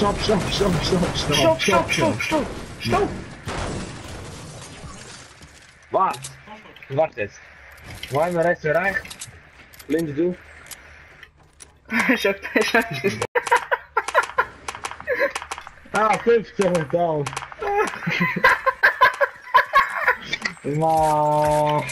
stop, stop, stop, stop, stop, Stop, stop, stop, stop. Stop. Wacht. Wacht eens. Waar naar rechts en rechts? Links doen. Zo, zo. Ah, 50 dan. Man.